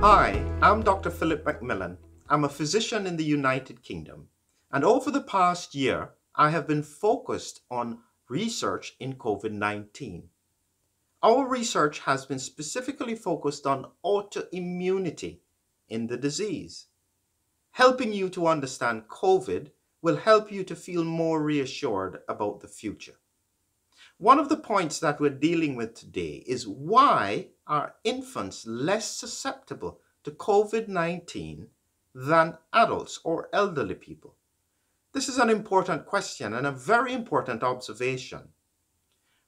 Hi, I'm Dr. Philip McMillan. I'm a physician in the United Kingdom, and over the past year, I have been focused on research in COVID 19. Our research has been specifically focused on autoimmunity in the disease. Helping you to understand COVID will help you to feel more reassured about the future. One of the points that we're dealing with today is why are infants less susceptible to COVID 19 than adults or elderly people? This is an important question and a very important observation.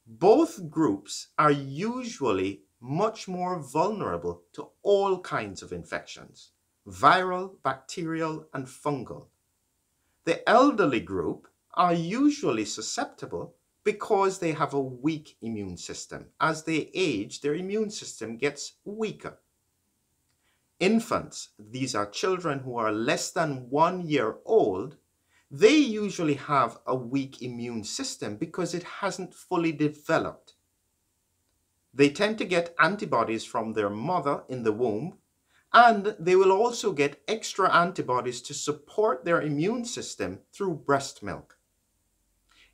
Both groups are usually much more vulnerable to all kinds of infections viral, bacterial, and fungal. The elderly group are usually susceptible because they have a weak immune system. As they age, their immune system gets weaker. Infants, these are children who are less than one year old, they usually have a weak immune system because it hasn't fully developed. They tend to get antibodies from their mother in the womb, and they will also get extra antibodies to support their immune system through breast milk.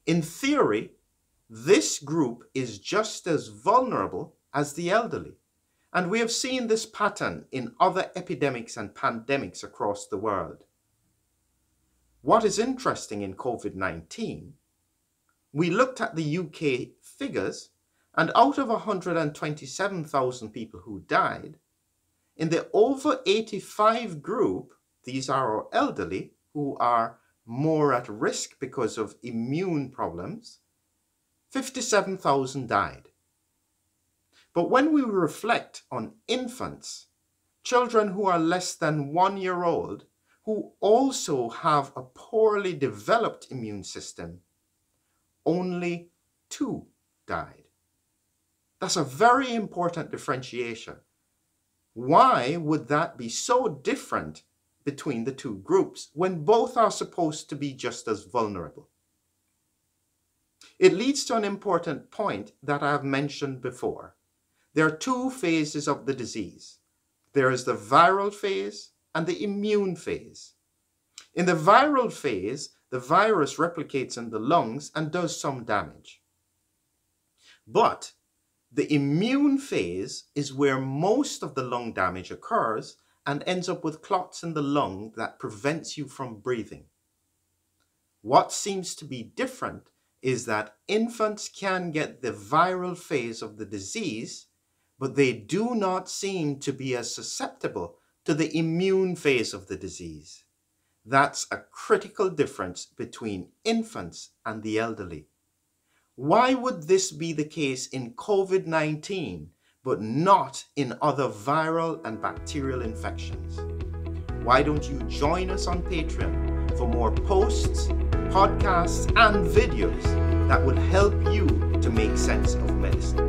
In theory, this group is just as vulnerable as the elderly. And we have seen this pattern in other epidemics and pandemics across the world. What is interesting in COVID 19, we looked at the UK figures, and out of 127,000 people who died, in the over 85 group, these are our elderly who are more at risk because of immune problems, 57,000 died. But when we reflect on infants, children who are less than one year old, who also have a poorly developed immune system, only two died. That's a very important differentiation. Why would that be so different between the two groups when both are supposed to be just as vulnerable? It leads to an important point that I have mentioned before. There are two phases of the disease. There is the viral phase and the immune phase. In the viral phase, the virus replicates in the lungs and does some damage. But the immune phase is where most of the lung damage occurs and ends up with clots in the lung that prevents you from breathing. What seems to be different is that infants can get the viral phase of the disease, but they do not seem to be as susceptible to the immune phase of the disease. That's a critical difference between infants and the elderly. Why would this be the case in COVID 19 but not in other viral and bacterial infections? Why don't you join us on Patreon for more posts podcasts, and videos that will help you to make sense of medicine.